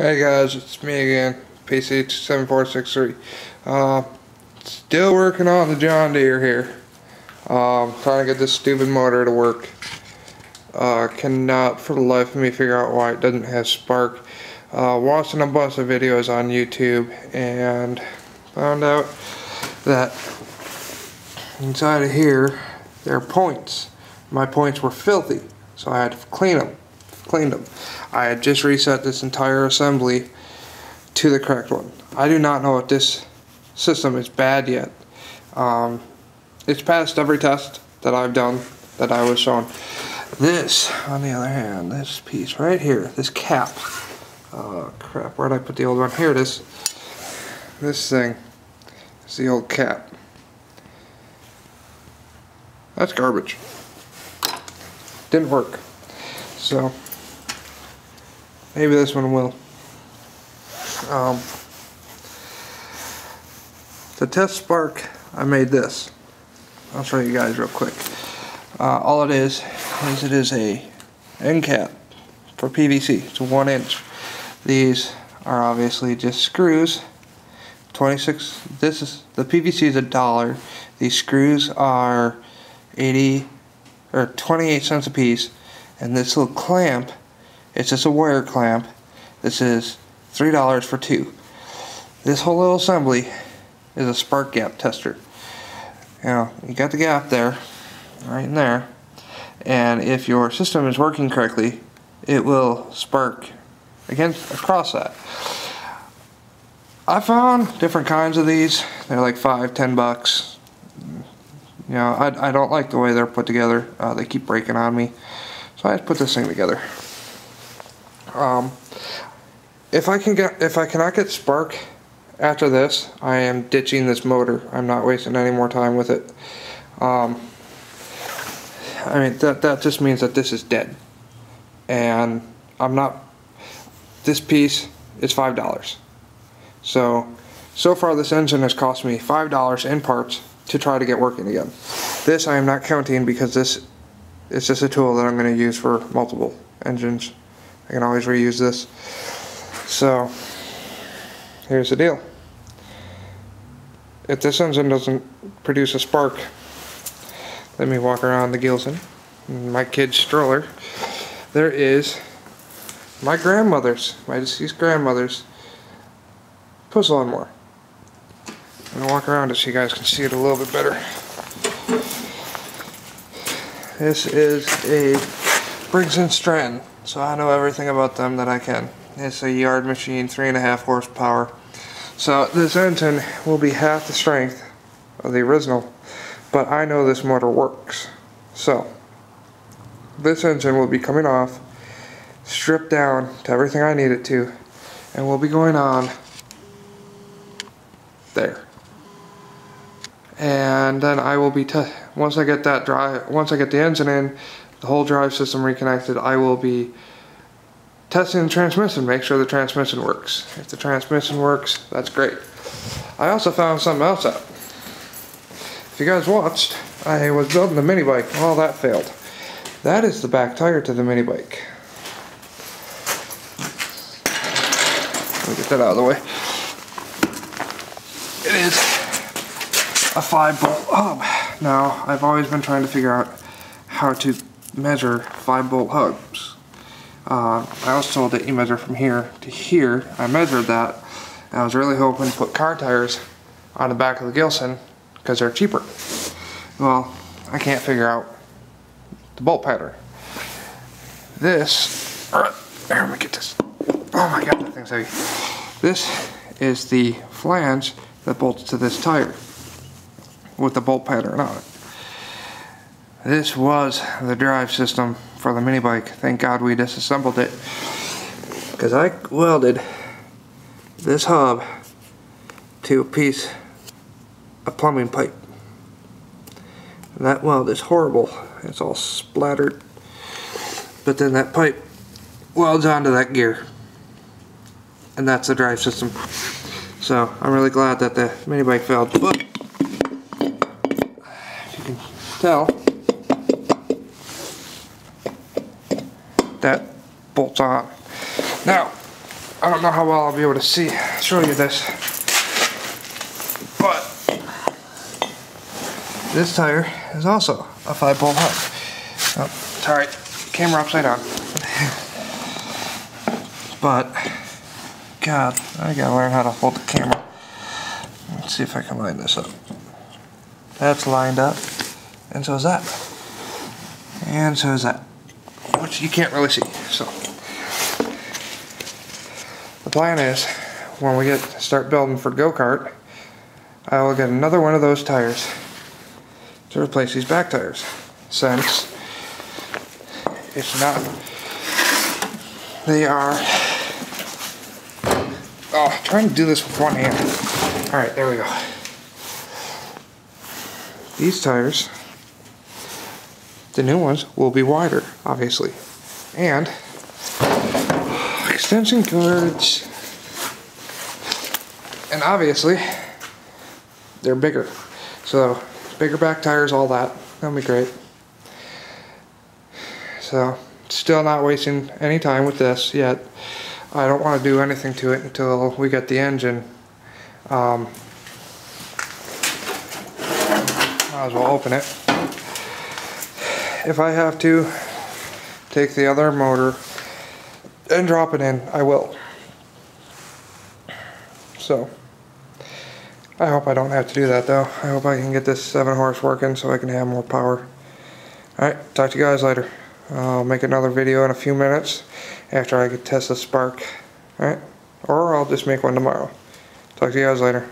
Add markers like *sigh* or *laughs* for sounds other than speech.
Hey guys, it's me again, PC7463. Uh, still working on the John Deere here. Um, trying to get this stupid motor to work. Uh, cannot for the life of me figure out why it doesn't have spark. Uh, watching a bunch of videos on YouTube and found out that inside of here there are points. My points were filthy, so I had to clean them cleaned them. I had just reset this entire assembly to the correct one. I do not know if this system is bad yet. Um, it's passed every test that I've done that I was shown. This, on the other hand, this piece right here, this cap. Oh crap, where'd I put the old one? Here it is. This thing is the old cap. That's garbage. Didn't work. So, Maybe this one will. Um, to test spark, I made this. I'll show you guys real quick. Uh, all it is, is it is a end cap for PVC. It's a one inch. These are obviously just screws. 26, this is, the PVC is a dollar. These screws are 80, or 28 cents a piece. And this little clamp it's just a wire clamp. This is $3 for two. This whole little assembly is a spark gap tester. You know, you got the gap there, right in there, and if your system is working correctly, it will spark against across that. I found different kinds of these. They're like five, ten bucks. You know, I, I don't like the way they're put together. Uh, they keep breaking on me. So I just put this thing together. Um, if I can get, if I cannot get spark after this, I am ditching this motor. I'm not wasting any more time with it. Um, I mean, that, that just means that this is dead. And I'm not, this piece is $5. So, so far this engine has cost me $5 in parts to try to get working again. This I am not counting because this is just a tool that I'm going to use for multiple engines. I can always reuse this. So, here's the deal. If this engine doesn't produce a spark, let me walk around the Gilson, my kid's stroller. There is my grandmother's, my deceased grandmother's push lawnmower. I'm gonna walk around it so you guys can see it a little bit better. This is a Briggs & Stratton so I know everything about them that I can. It's a yard machine, three and a half horsepower. So this engine will be half the strength of the original, but I know this motor works. So this engine will be coming off, stripped down to everything I need it to, and we'll be going on there. And then I will be, once I get that dry, once I get the engine in, the whole drive system reconnected, I will be testing the transmission, make sure the transmission works. If the transmission works, that's great. I also found something else out. If you guys watched, I was building the mini bike. Well, that failed. That is the back tire to the mini bike. Let me get that out of the way. It is a 5 bolt hub. Now, I've always been trying to figure out how to measure 5 bolt hubs. Uh, I was told that you measure from here to here. I measured that. I was really hoping to put car tires on the back of the Gilson because they're cheaper. Well, I can't figure out the bolt pattern. This, *coughs* here, let me get this. Oh my god, that thing's heavy. This is the flange that bolts to this tire with the bolt pattern on it. This was the drive system for the mini bike. Thank God we disassembled it. Because I welded this hub to a piece of plumbing pipe. And that weld is horrible. It's all splattered. But then that pipe welds onto that gear. And that's the drive system. So I'm really glad that the mini bike failed. But if you can tell, that bolts on. Now, I don't know how well I'll be able to see, show you this. But this tire is also a five bolt hub. Oh, sorry, camera upside down. *laughs* but, God, I gotta learn how to hold the camera. Let's see if I can line this up. That's lined up, and so is that. And so is that. Which you can't really see, so. The plan is, when we get start building for go-kart, I will get another one of those tires to replace these back tires. Since it's not, they are, oh, trying to do this with one hand. All right, there we go. These tires, the new ones, will be wider, obviously. And extension cords, and obviously, they're bigger. So, bigger back tires, all that. That'll be great. So, still not wasting any time with this yet. I don't want to do anything to it until we get the engine. Um, might as well open it. If I have to take the other motor and drop it in, I will. So, I hope I don't have to do that though. I hope I can get this 7 horse working so I can have more power. Alright, talk to you guys later. I'll make another video in a few minutes after I get test the spark. Alright? Or I'll just make one tomorrow. Talk to you guys later.